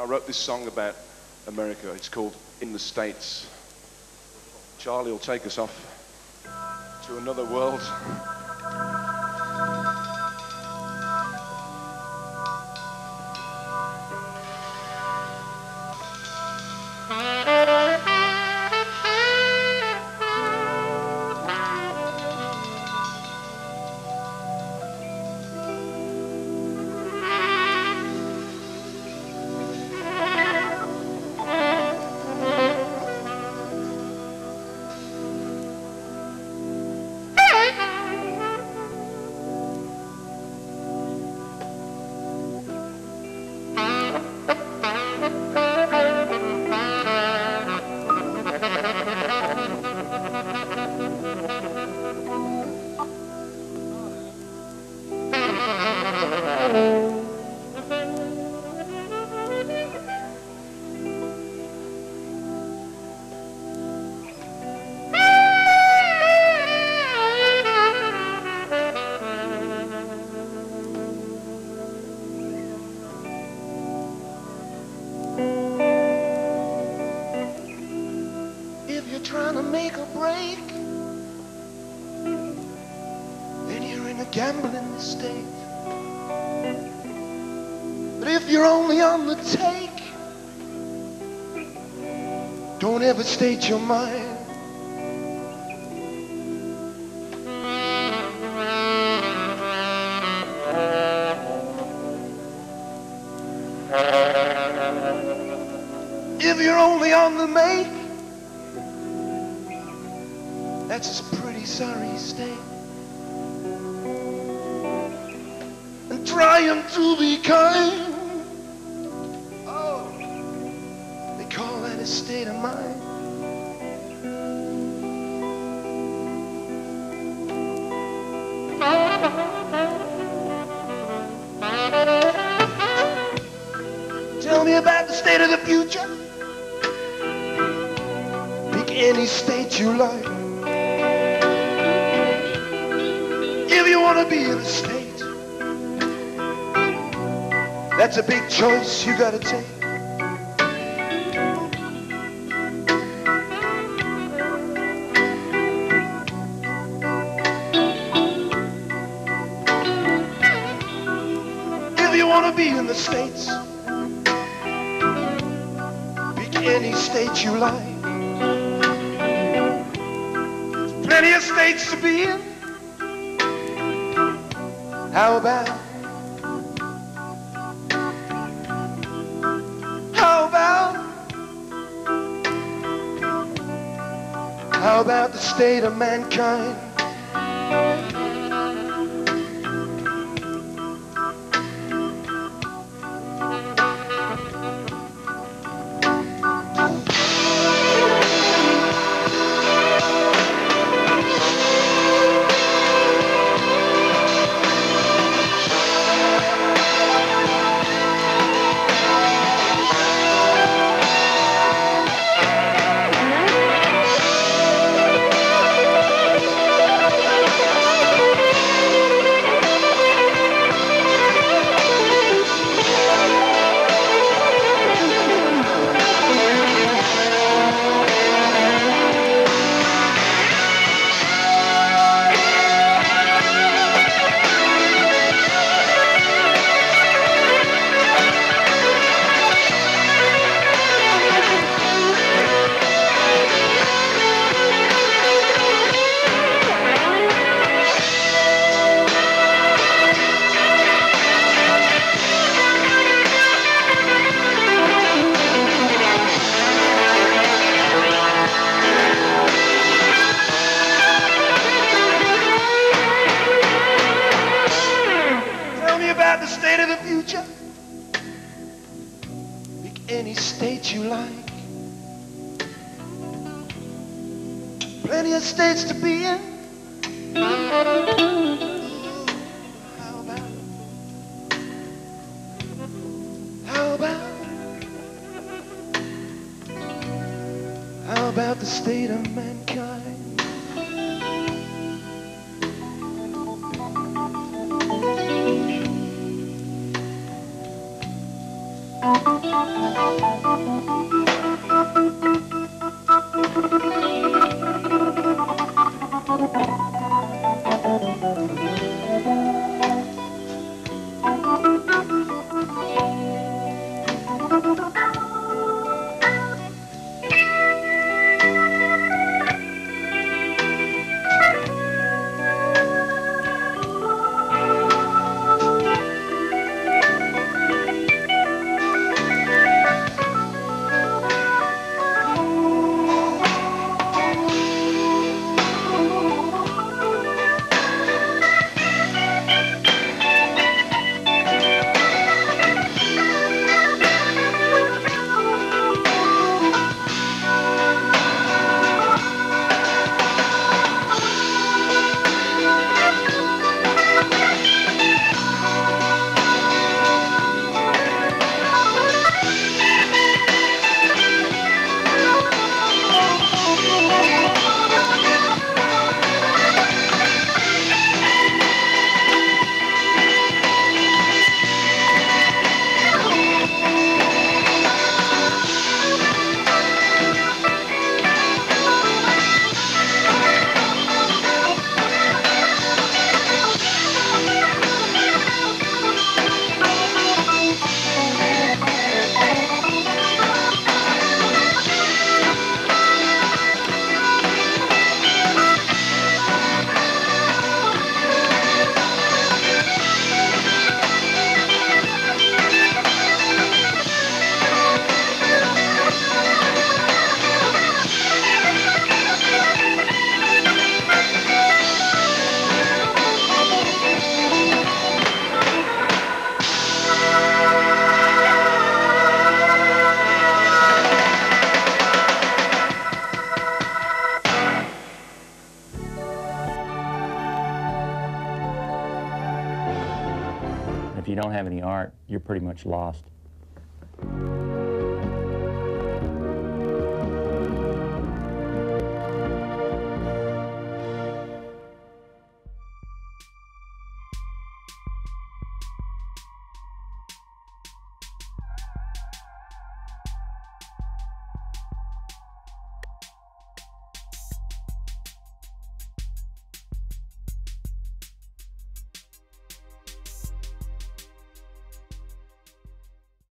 I wrote this song about America. It's called In the States. Charlie will take us off to another world. Gambling the state. But if you're only on the take, don't ever state your mind. If you're only on the make, that's a pretty sorry state. Trying to be kind. Oh, they call that a state of mind. Tell me about the state of the future. Pick any state you like. If you want to be in a state, that's a big choice you got to take. If you want to be in the states, pick any state you like. There's plenty of states to be in. How about? About the state of mankind? Any state you like. Plenty of states to be in. How about? How about? The state of mankind? If you don't have any art, you're pretty much lost.